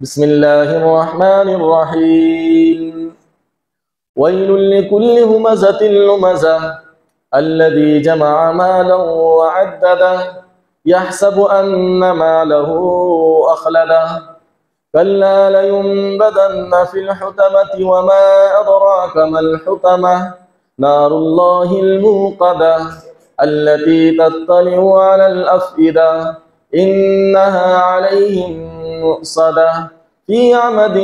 بسم الله الرحمن الرحيم. ويل لكل همزة لمزة. الذي جمع مالا وعدده يحسب أن ماله أخلده. كلا لينبذن في الحتمة وما أدراك ما الحتمة نار الله الموقدة التي تطلع على الأفئدة. إنها عليهم مؤصدة في عمد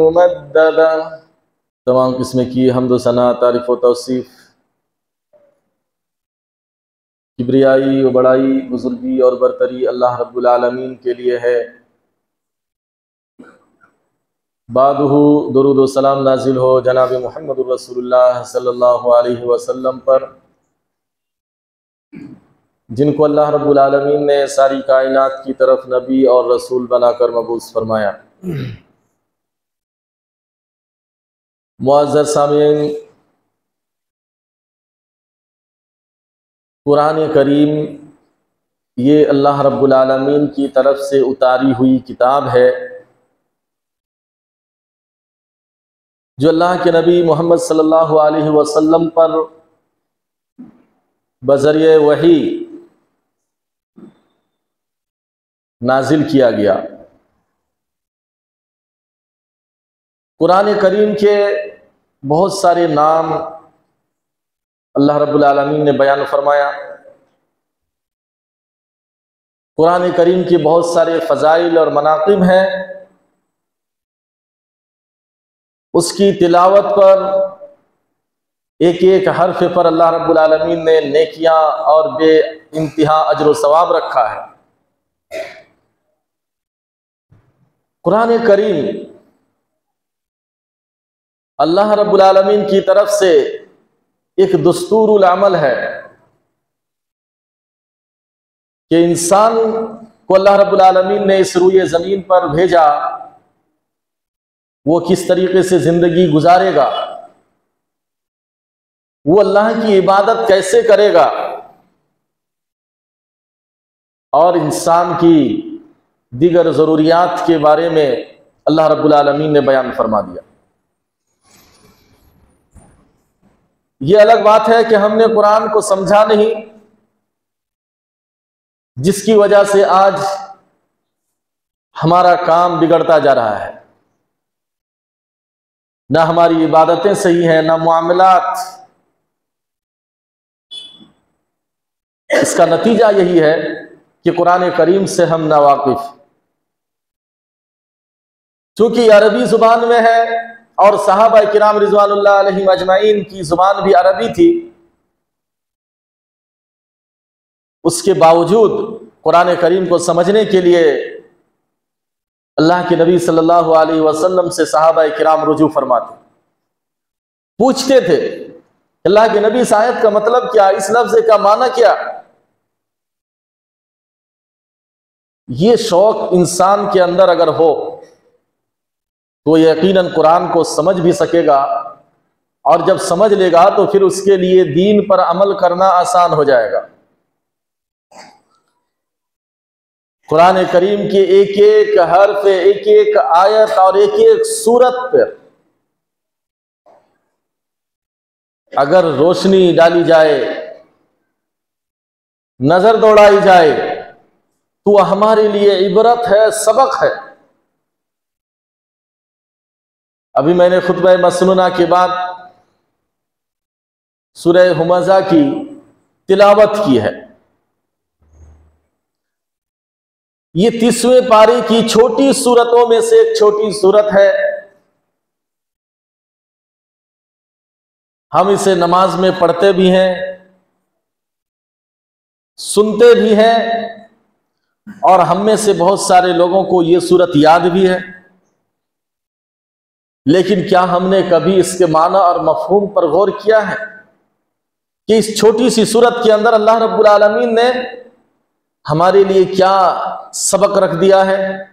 ممددة. تمام قسم کی حمد و ثنا تعریف و توصیف. کبریائی و بڑائی، بزرگی اور برتری اللہ رب العالمین کے لیے ہے. بعدہ درود و سلام نازل ہو جناب محمد الرسول اللہ صلی اللہ علیہ وسلم پر. جن کو اللہ رب العالمین نے ساری کائنات کی طرف نبی اور رسول بنا کر مبوس فرمایا۔ معذر سامعین، قرآن کریم یہ اللہ رب العالمین کی طرف سے اتاری ہوئی کتاب ہے۔ جو اللہ کے نبی محمد صلی اللہ علیہ وسلم پر بذریعہ وحی نازل کیا گیا۔ قرآن کریم کے بہت سارے نام اللہ رب العالمین نے بیان فرمایا۔ قرآن کریم کے بہت سارے فضائل اور مناقب ہیں۔ اس کی تلاوت پر ایک ایک حرف پر اللہ رب العالمین نے نیکیاں اور بے انتہا اجر و ثواب رکھا ہے۔ قرآن کریم اللہ رب العالمین کی طرف سے ایک دستور العمل ہے کہ انسان کو اللہ رب العالمین نے اس روئے زمین پر بھیجا، وہ کس طریقے سے زندگی گزارے گا؟ وہ اللہ کی عبادت کیسے کرے گا؟ اور انسان کی دیگر ضروریات کے بارے میں اللہ رب العالمین نے بیان فرما دیا۔ یہ الگ بات ہے کہ ہم نے قرآن کو سمجھا نہیں، جس کی وجہ سے آج ہمارا کام بگڑتا جا رہا ہے۔ نہ ہماری عبادتیں صحیح ہیں، نہ معاملات۔ اس کا نتیجہ یہی ہے کہ قرآن کریم سے ہم نا چونکہ عربی زبان میں ہے اور صحابہ کرام رضوان اللہ علیہ مجمعین کی زبان بھی عربی تھی، اس کے باوجود قرآن کریم کو سمجھنے کے لیے اللہ کے نبی صلی اللہ علیہ وسلم سے صحابہ کرام رجوع فرماتے۔ پوچھتے تھے اللہ کے نبی صاحب کا مطلب کیا، اس لفظ کا معنی کیا؟ یہ شوق انسان کے اندر اگر ہو تو یقیناً قرآن کو سمجھ بھی سکے گا اور جب سمجھ لے گا تو پھر اس کے لیے دین پر عمل کرنا آسان ہو جائے گا۔ قرآن کریم کے ایک ایک حرف، ایک ایک آیت اور ایک ایک صورت پر اگر روشنی ڈالی جائے، نظر دوڑائی جائے، تو ہمارے لیے عبرت ہے، سبق ہے۔ ابھی میں نے خطبہ مسنونہ کے بعد سورہ حمزہ کی تلاوت کی ہے۔ یہ تیسویں پاری کی چھوٹی صورتوں میں سے ایک چھوٹی صورت ہے۔ ہم اسے نماز میں پڑھتے بھی ہیں، سنتے بھی ہیں اور ہم میں سے بہت سارے لوگوں کو یہ صورت یاد بھی ہے۔ لیکن کیا ہم نے کبھی اس کے معنی اور مفہوم پر غور کیا ہے کہ اس چھوٹی سی صورت کے اندر اللہ رب العالمین نے ہمارے لیے کیا سبق رکھ دیا ہے؟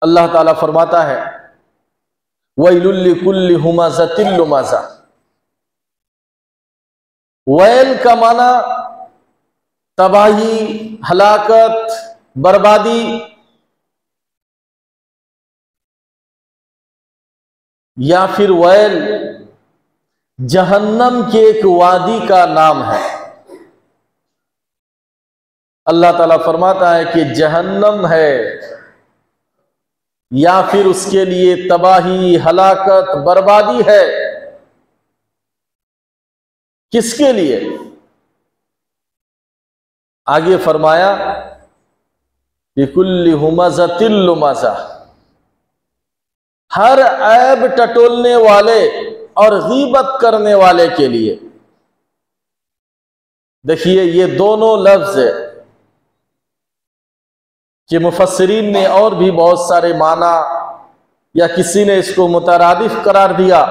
اللہ تعالیٰ فرماتا ہے، وَيْلُ لِكُلِّ هُمَزَةٍ لُمَزَةٍ۔ ویل کا معنی تباہی، ہلاکت، بربادی یا پھر ویل، جہنم کے ایک وادی کا نام ہے۔ اللہ تعالیٰ فرماتا ہے کہ جہنم ہے۔ یا پھر اس کے لیے تباہی، ہلاکت، بربادی ہے۔ کس کے لیے؟ آگے فرمایا کل تل مزہ ہر عیب ٹٹولنے والے اور غیبت کرنے والے کے لیے۔ دیکھیے یہ دونوں لفظ کہ مفسرین نے اور بھی بہت سارے معنی یا کسی نے اس کو مترادف قرار دیا۔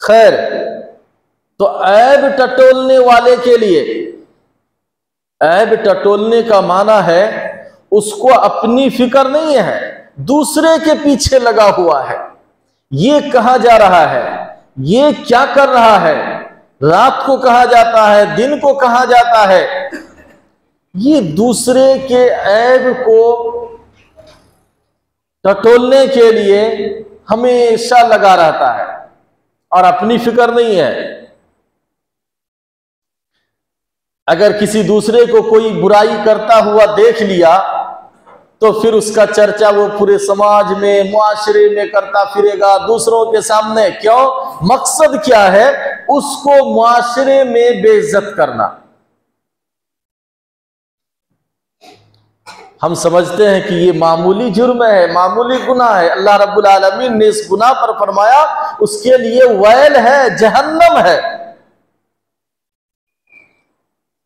خیر، تو عیب ٹٹولنے والے کے لیے، عیب ٹٹولنے کا معنی ہے اس کو اپنی فکر نہیں ہے۔ دوسرے کے پیچھے لگا ہوا ہے۔ یہ کہا جا رہا ہے۔ یہ کیا کر رہا ہے؟ رات کو کہا جاتا ہے، دن کو کہا جاتا ہے۔ یہ دوسرے کے عیب کو ٹٹولنے کے لیے ہمیشہ لگا رہتا ہے۔ اور اپنی فکر نہیں ہے۔ اگر کسی دوسرے کو کوئی برائی کرتا ہوا دیکھ لیا تو پھر اس کا چرچا وہ پورے سماج میں، معاشرے میں کرتا پھرے گا دوسروں کے سامنے۔ کیوں؟ مقصد کیا ہے؟ اس کو معاشرے میں بے عزت کرنا۔ ہم سمجھتے ہیں کہ یہ معمولی جرم ہے، معمولی گناہ ہے۔ اللہ رب العالمین نے اس گناہ پر فرمایا، اس کے لیے ویل ہے، جہنم ہے۔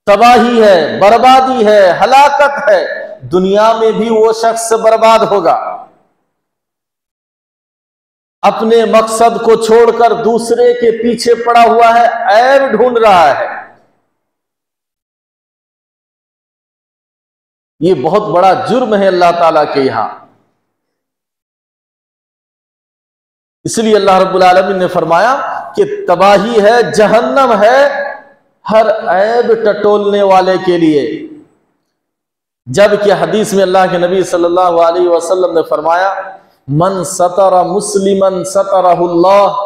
تباہی ہے، بربادی ہے، ہلاکت ہے۔ دنیا میں بھی وہ شخص برباد ہوگا۔ اپنے مقصد کو چھوڑ کر دوسرے کے پیچھے پڑا ہوا ہے، عیب ڈھونڈ رہا ہے۔ یہ بہت بڑا جرم ہے اللہ تعالی کے یہاں۔ اس لیے اللہ رب العالمین نے فرمایا کہ تباہی ہے، جہنم ہے ہر عیب ٹٹولنے والے کے لیے۔ جبکہ حدیث میں اللہ کے نبی صلی اللہ علیہ وسلم نے فرمایا، من سطر مسلم سطرہ اللہ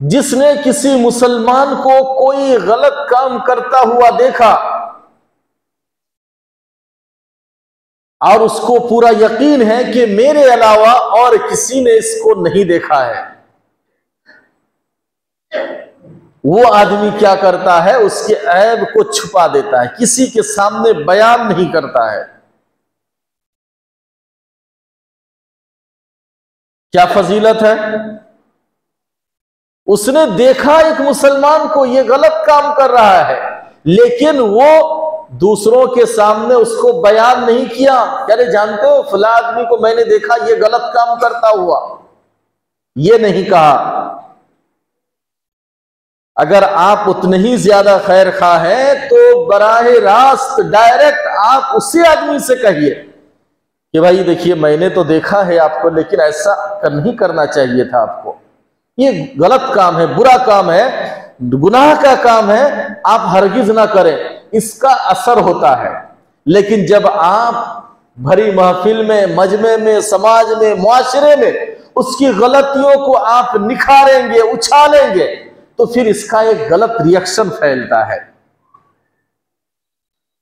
جس نے کسی مسلمان کو کوئی غلط کام کرتا ہوا دیکھا اور اس کو پورا یقین ہے کہ میرے علاوہ اور کسی نے اس کو نہیں دیکھا ہے۔ وہ آدمی کیا کرتا ہے؟ اس کے عیب کو چھپا دیتا ہے، کسی کے سامنے بیان نہیں کرتا ہے۔ کیا فضیلت ہے؟ اس نے دیکھا ایک مسلمان کو یہ غلط کام کر رہا ہے، لیکن وہ دوسروں کے سامنے اس کو بیان نہیں کیا۔ کہہ جانتے ہو فلا آدمی کو میں نے دیکھا یہ غلط کام کرتا ہوا۔ یہ نہیں کہا۔ اگر آپ اتنے ہی زیادہ خیر خواہ ہیں تو براہ راست ڈائریکٹ آپ اسی آدمی سے کہیے کہ بھائی دیکھیے میں نے تو دیکھا ہے آپ کو لیکن ایسا نہیں کرنا چاہیے تھا آپ کو۔ یہ غلط کام ہے، برا کام ہے، گناہ کا کام ہے، آپ ہرگز نہ کریں، اس کا اثر ہوتا ہے۔ لیکن جب آپ بھری محفل میں، مجمع میں، سماج میں، معاشرے میں اس کی غلطیوں کو آپ نکھاریں گے، اچھالیں گے تو پھر اس کا ایک غلط ریئیکشن پھیلتا ہے۔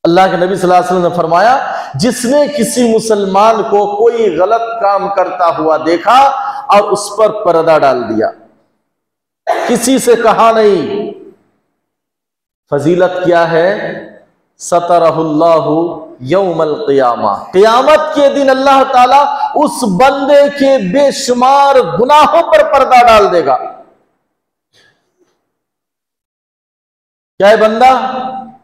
اللہ کے نبی صلی اللہ علیہ وسلم نے فرمایا، جس نے کسی مسلمان کو کوئی غلط کام کرتا ہوا دیکھا اور اس پر پردہ ڈال دیا۔ کسی سے کہا نہیں۔ فضیلت کیا ہے؟ سطرہ اللہ یوم القیامہ۔ قیامت کے دن اللہ تعالی اس بندے کے بے شمار گناہوں پر پردہ ڈال دے گا۔ کیا ہے بندہ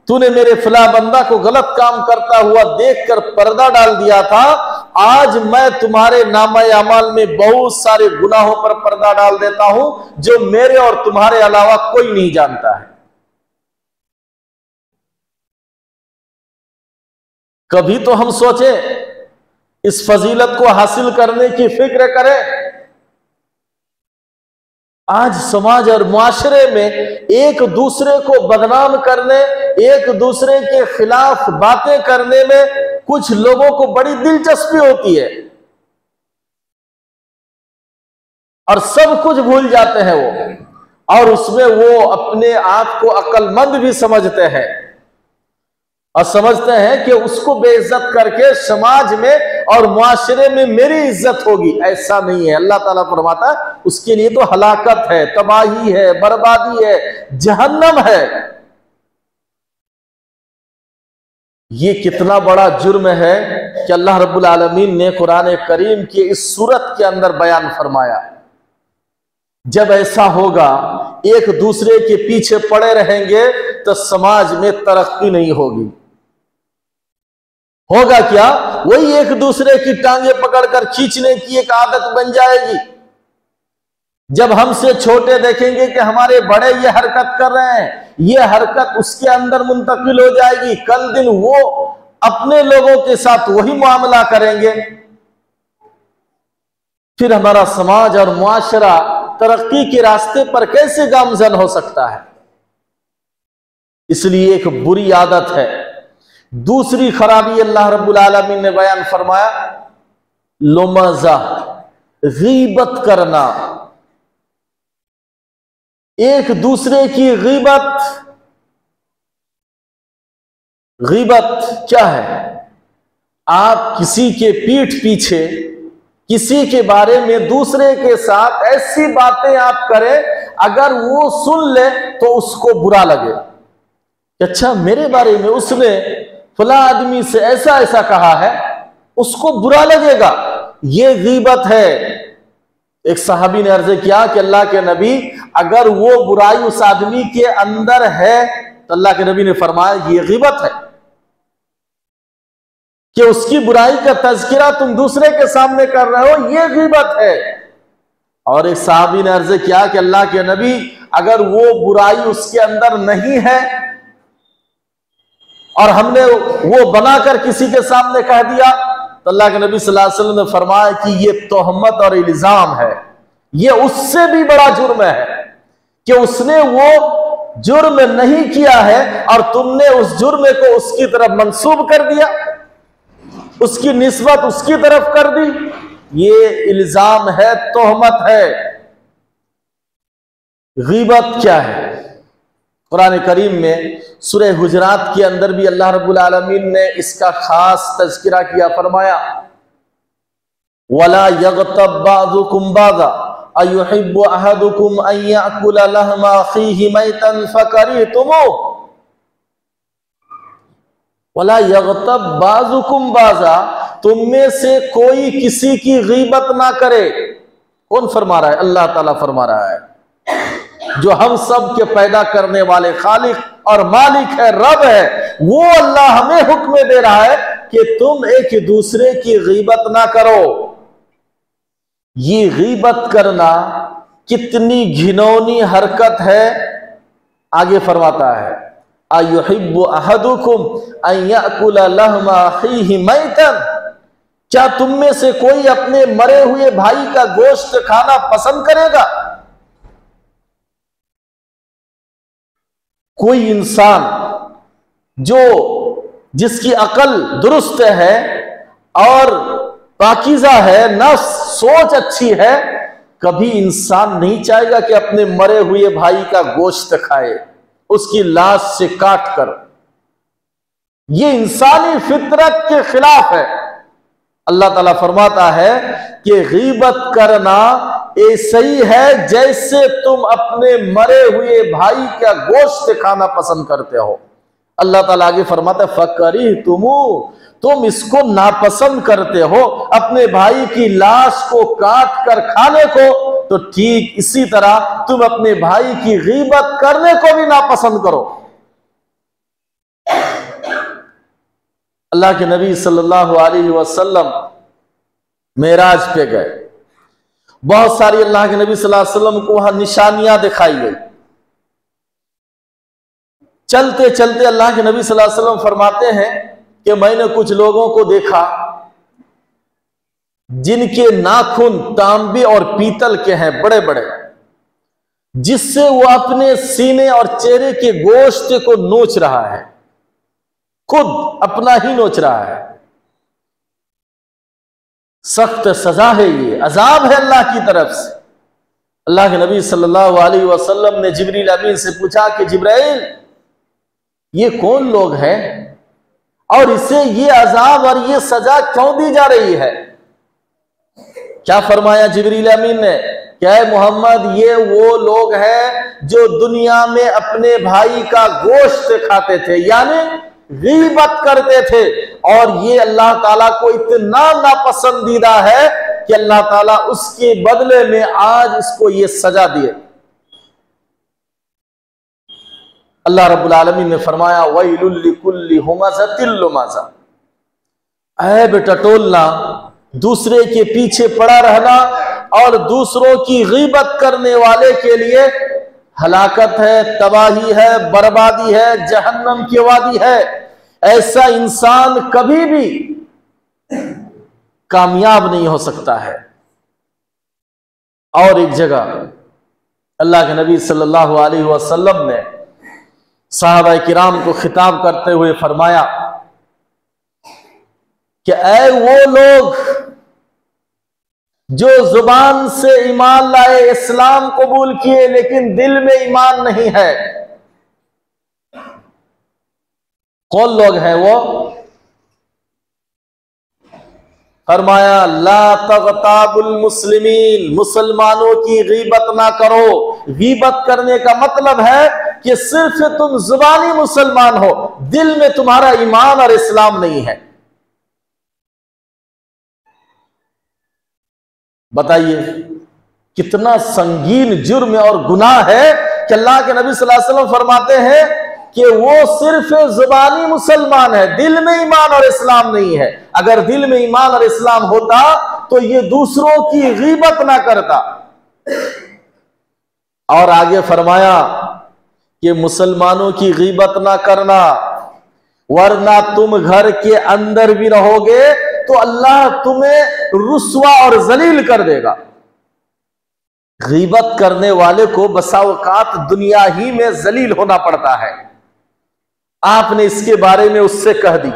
تو نے میرے فلاں بندہ کو غلط کام کرتا ہوا دیکھ کر پردہ ڈال دیا تھا، آج میں تمہارے نام عمال میں بہت سارے گناہوں پر پردہ ڈال دیتا ہوں، جو میرے اور تمہارے علاوہ کوئی نہیں جانتا ہے۔ کبھی تو ہم سوچیں، اس فضیلت کو حاصل کرنے کی فکر کریں۔ آج سماج اور معاشرے میں ایک دوسرے کو بدنام کرنے، ایک دوسرے کے خلاف باتیں کرنے میں کچھ لوگوں کو بڑی دلچسپی ہوتی ہے۔ اور سب کچھ بھول جاتے ہیں وہ۔ اور اس میں وہ اپنے آپ کو عقل مند بھی سمجھتے ہیں۔ اور سمجھتے ہیں کہ اس کو بے عزت کر کے سماج میں اور معاشرے میں میری عزت ہوگی۔ ایسا نہیں ہے۔ اللہ تعالیٰ فرماتا ہے، اس کے لیے تو ہلاکت ہے، تباہی ہے، بربادی ہے، جہنم ہے۔ یہ کتنا بڑا جرم ہے کہ اللہ رب العالمین نے قرآن کریم کی اس صورت کے اندر بیان فرمایا۔ جب ایسا ہوگا، ایک دوسرے کے پیچھے پڑے رہیں گے تو سماج میں ترقی نہیں ہوگی۔ ہوگا کیا؟ وہی ایک دوسرے کی ٹانگیں پکڑ کر کھینچنے کی ایک عادت بن جائے گی۔ جب ہم سے چھوٹے دیکھیں گے کہ ہمارے بڑے یہ حرکت کر رہے ہیں، یہ حرکت اس کے اندر منتقل ہو جائے گی۔ کل دن وہ اپنے لوگوں کے ساتھ وہی معاملہ کریں گے۔ پھر ہمارا سماج اور معاشرہ ترقی کے راستے پر کیسے گامزن ہو سکتا ہے؟ اس لیے ایک بری عادت ہے۔ دوسری خرابی اللہ رب العالمین نے بیان فرمایا، لمزہ، غیبت کرنا۔ ایک دوسرے کی غیبت غیبت کیا ہے؟ آپ کسی کے پیٹھ پیچھے، کسی کے بارے میں دوسرے کے ساتھ ایسی باتیں آپ کریں، اگر وہ سن لے تو اس کو برا لگے۔ اچھا میرے بارے میں اس نے فلاں آدمی سے ایسا ایسا کہا ہے، اس کو برا لگے گا۔ یہ غیبت ہے۔ ایک صحابی نے عرض کیا کہ اللہ کے نبی، اگر وہ برائی اس آدمی کے اندر ہے، تو اللہ کے نبی نے فرمایا یہ غیبت ہے۔ کہ اس کی برائی کا تذکرہ تم دوسرے کے سامنے کر رہے ہو، یہ غیبت ہے۔ اور ایک صحابی نے عرض کیا کہ اللہ کے نبی، اگر وہ برائی اس کے اندر نہیں ہے اور ہم نے وہ بنا کر کسی کے سامنے کہہ دیا تو اللہ کے نبی صلی اللہ علیہ وسلم نے فرمایا کہ یہ توہمت اور الزام ہے، یہ اس سے بھی بڑا جرم ہے کہ اس نے وہ جرم نہیں کیا ہے اور تم نے اس جرم کو اس کی طرف منسوب کر دیا، اس کی نسبت اس کی طرف کر دی۔ یہ الزام ہے، توہمت ہے۔ غیبت کیا ہے؟ قرآن کریم میں سورہ حجرات کے اندر بھی اللہ رب العالمین نے اس کا خاص تذکرہ کیا، فرمایا، وَلَا يَغْتَبْ بَعْضُكُمْ بَعْضًا، أَيُحِبُّ أَحَدُكُمْ أَن يَأْكُلَ لَحْمَ أَخِيهِ مَيْتًا فَكَرِهْتُمُوهُ. وَلَا يَغْتَبْ بَعْضُكُمْ بَعْضًا، تم میں سے کوئی کسی کی غیبت نہ کرے۔ کون فرما رہا ہے؟ اللہ تعالیٰ فرما رہا ہے۔ جو ہم سب کے پیدا کرنے والے خالق اور مالک ہے، رب ہے، وہ اللہ ہمیں حکم دے رہا ہے کہ تم ایک دوسرے کی غیبت نہ کرو۔ یہ غیبت کرنا کتنی گھنونی حرکت ہے۔ آگے فرماتا ہے کیا تم میں سے کوئی اپنے مرے ہوئے بھائی کا گوشت کھانا پسند کرے گا؟ کوئی انسان جو جس کی عقل درست ہے اور پاکیزہ ہے، نفس، سوچ اچھی ہے، کبھی انسان نہیں چاہے گا کہ اپنے مرے ہوئے بھائی کا گوشت کھائے، اس کی لاش سے کاٹ کر۔ یہ انسانی فطرت کے خلاف ہے۔ اللہ تعالیٰ فرماتا ہے کہ غیبت کرنا ایسا ہی ہے جیسے تم اپنے مرے ہوئے بھائی کا گوشت کھانا پسند کرتے ہو۔ اللہ تعالیٰ آگے فرماتا ہے فکری تم تم اس کو ناپسند کرتے ہو، اپنے بھائی کی لاش کو کاٹ کر کھانے کو۔ تو ٹھیک اسی طرح تم اپنے بھائی کی غیبت کرنے کو بھی ناپسند کرو۔ اللہ کے نبی صلی اللہ علیہ وسلم معراج پہ گئے۔ بہت ساری اللہ کے نبی صلی اللہ علیہ وسلم کو وہاں نشانیاں دکھائی گئی چلتے چلتے اللہ کے نبی صلی اللہ علیہ وسلم فرماتے ہیں کہ میں نے کچھ لوگوں کو دیکھا جن کے ناخن تانبے اور پیتل کے ہیں، بڑے بڑے۔ جس سے وہ اپنے سینے اور چہرے کے گوشت کو نوچ رہا ہے۔ خود اپنا ہی نوچ رہا ہے۔ سخت سزا ہے یہ، عذاب ہے اللہ کی طرف سے۔ اللہ کے نبی صلی اللہ علیہ وسلم نے جبریل امین سے پوچھا کہ جبرائیل، یہ کون لوگ ہیں؟ اور اسے یہ عذاب اور یہ سزا کیوں دی جا رہی ہے؟ کیا فرمایا جبریل امین نے؟ کیا محمد، یہ وہ لوگ ہیں جو دنیا میں اپنے بھائی کا گوشت کھاتے تھے یعنی غیبت کرتے تھے اور یہ اللہ تعالیٰ کو اتنا ناپسندیدہ ہے کہ اللہ تعالیٰ اس کے بدلے میں آج اس کو یہ سزا دیے اللہ رب العالمین نے فرمایا، وَيْلُ لِكُلِّ هُمَزَةٍ لُمَزَةٍ۔ عیب دوسرے کے پیچھے پڑا رہنا اور دوسروں کی غیبت کرنے والے کے لیے ہلاکت ہے، تباہی ہے، بربادی ہے، جہنم کی وادی ہے۔ ایسا انسان کبھی بھی کامیاب نہیں ہو سکتا ہے۔ اور ایک جگہ اللہ کے نبی صلی اللہ علیہ وسلم نے صحابہ کرام کو خطاب کرتے ہوئے فرمایا کہ اے وہ لوگ جو زبان سے ایمان لائے، اسلام قبول کیے، لیکن دل میں ایمان نہیں ہے۔ کون لوگ ہیں وہ؟ فرمایا، لا تغتاب المسلمین، مسلمانوں کی غیبت نہ کرو۔ غیبت کرنے کا مطلب ہے کہ صرف تم زبانی مسلمان ہو، دل میں تمہارا ایمان اور اسلام نہیں ہے۔ بتائیے، کتنا سنگین جرم اور گناہ ہے کہ اللہ کے نبی صلی اللہ علیہ وسلم فرماتے ہیں کہ وہ صرف زبانی مسلمان ہے، دل میں ایمان اور اسلام نہیں ہے۔ اگر دل میں ایمان اور اسلام ہوتا تو یہ دوسروں کی غیبت نہ کرتا۔ اور آگے فرمایا کہ مسلمانوں کی غیبت نہ کرنا، ورنہ تم گھر کے اندر بھی رہو گے تو اللہ تمہیں رسوا اور ذلیل کر دے گا۔ غیبت کرنے والے کو بسا اوقات دنیا ہی میں ذلیل ہونا پڑتا ہے۔ آپ نے اس کے بارے میں اس سے کہہ دی۔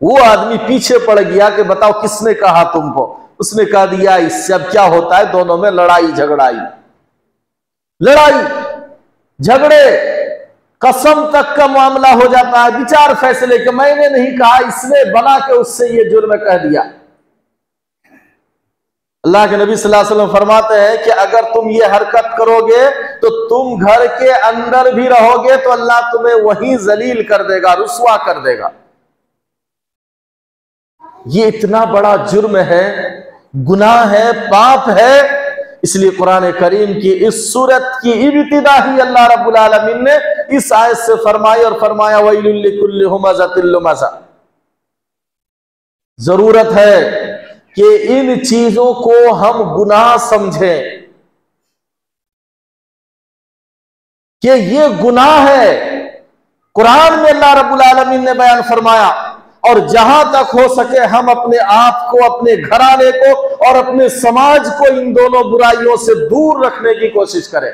وہ آدمی پیچھے پڑ گیا کہ بتاؤ کس نے کہا تم کو؟ اس نے کہا دیا، اس سے اب کیا ہوتا ہے؟ دونوں میں لڑائی جھگڑائی۔ لڑائی، جھگڑے۔ قسم تک کا معاملہ ہو جاتا ہے، بچار فیصلے کہ میں نے نہیں کہا، اس نے بنا کے اس سے یہ جرم کہہ دیا۔ اللہ کے نبی صلی اللہ علیہ وسلم فرماتے ہیں کہ اگر تم یہ حرکت کرو گے تو تم گھر کے اندر بھی رہو گے تو اللہ تمہیں وہی ذلیل کر دے گا، رسوا کر دے گا۔ یہ اتنا بڑا جرم ہے، گناہ ہے، پاپ ہے۔ اس لیے قرآن کریم کی اس صورت کی ابتدا ہی اللہ رب العالمین نے اس آیت سے فرمائی اور فرمایا، وَيْلُ لِكُلِّ ضرورت ہے کہ ان چیزوں کو ہم گناہ سمجھیں۔ کہ یہ گناہ ہے۔ قرآن میں اللہ رب العالمین نے بیان فرمایا اور جہاں تک ہو سکے ہم اپنے آپ کو، اپنے گھرانے کو اور اپنے سماج کو ان دونوں برائیوں سے دور رکھنے کی کوشش کریں۔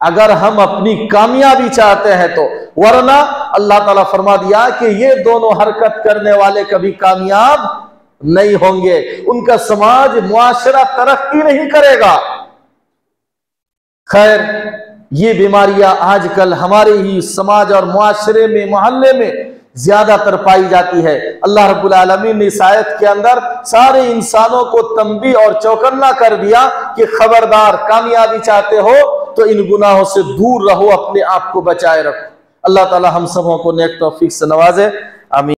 اگر ہم اپنی کامیابی چاہتے ہیں تو، ورنہ اللہ تعالیٰ فرما دیا کہ یہ دونوں حرکت کرنے والے کبھی کامیاب نہیں ہوں گے۔ ان کا سماج معاشرہ ترقی نہیں کرے گا۔ خیر، یہ بیماریاں آج کل ہمارے ہی سماج اور معاشرے میں، محلے میں زیادہ تر پائی جاتی ہے۔ اللہ رب العالمین نے اس آیت کے اندر سارے انسانوں کو تنبی اور چوکنا کر دیا کہ خبردار، کامیابی چاہتے ہو تو ان گناہوں سے دور رہو، اپنے آپ کو بچائے رکھو۔ اللہ تعالی ہم سبوں کو نیک توفیق سے نوازے۔ آمین۔